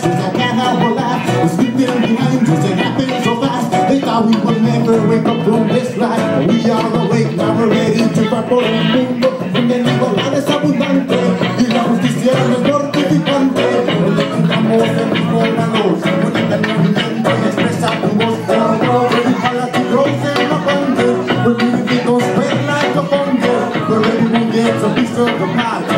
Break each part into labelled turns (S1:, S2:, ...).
S1: Cause I can't got our life It's getting behind us It happened so fast. They thought we would never wake up from this life We are awake Now we're ready to fight for el mundo un el igualdad es abundante. Y la justicia es mortificante. Donde tengamos el mismo valor Conectan movimiento y expresa tu voz. Ojalá tu roce no ponte We're living those bad life upon you Where everyone gets a piece of the pie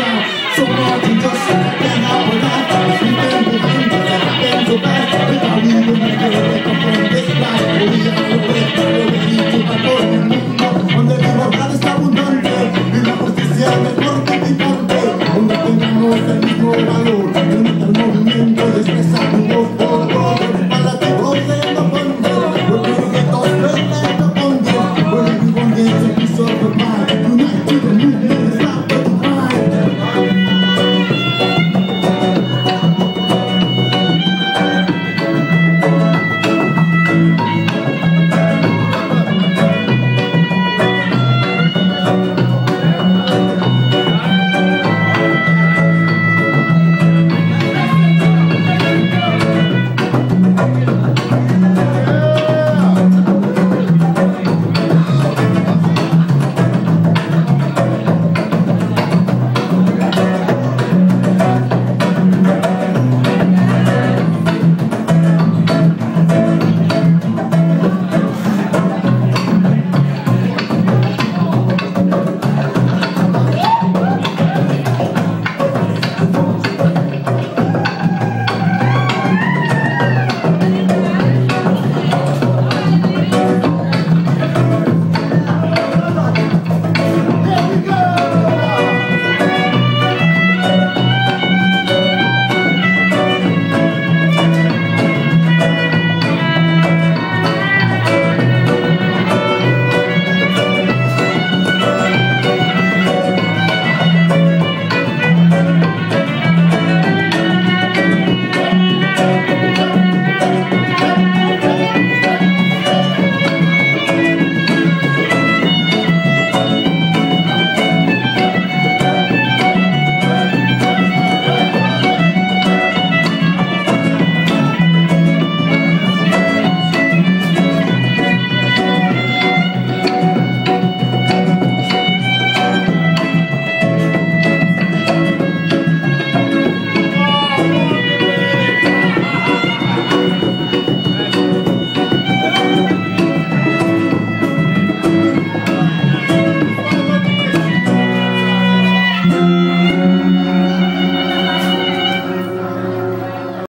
S1: time. So now you just